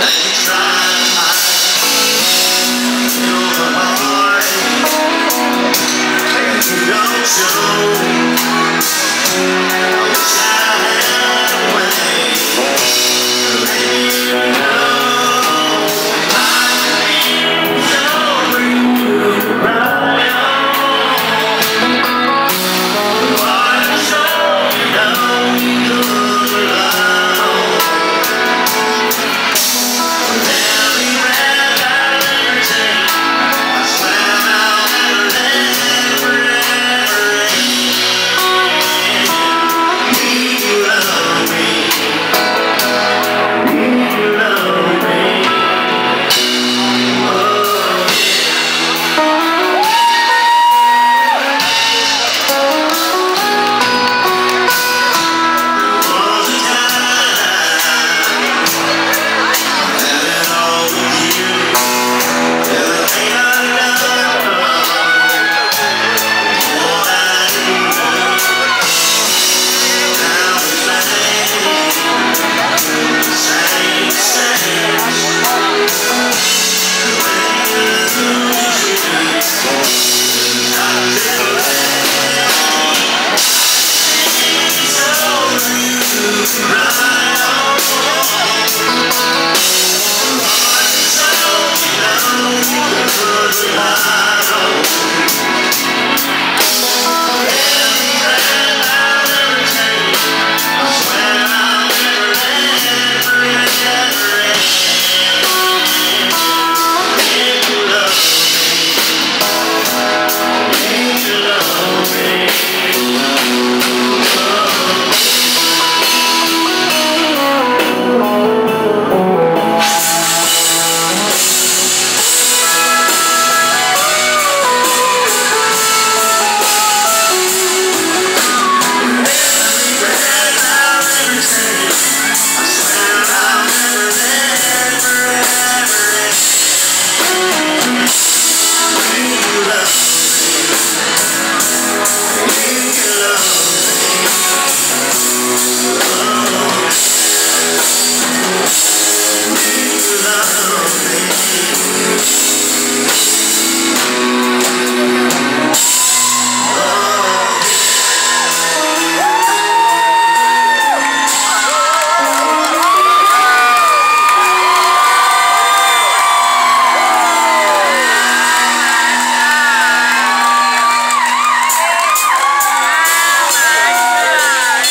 that